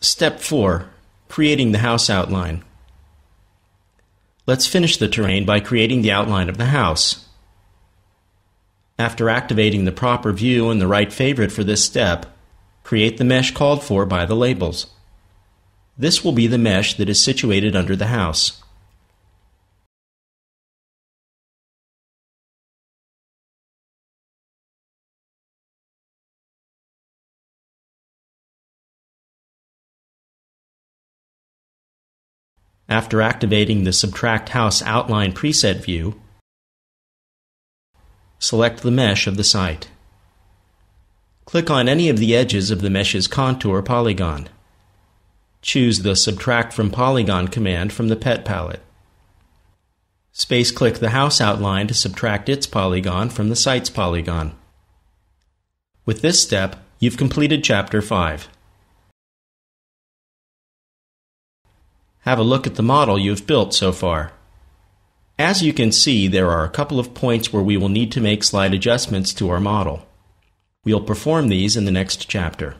Step 4. Creating the house outline. Let's finish the terrain by creating the outline of the house. After activating the proper view and the right favorite for this step, create the mesh called for by the labels. This will be the mesh that is situated under the house. After activating the Subtract House Outline preset view, select the mesh of the site. Click on any of the edges of the mesh's contour polygon. Choose the Subtract from Polygon command from the Pet palette. Space click the house outline to subtract its polygon from the site's polygon. With this step, you've completed Chapter 5. Have a look at the model you have built so far. As you can see, there are a couple of points where we will need to make slight adjustments to our model. We'll perform these in the next chapter.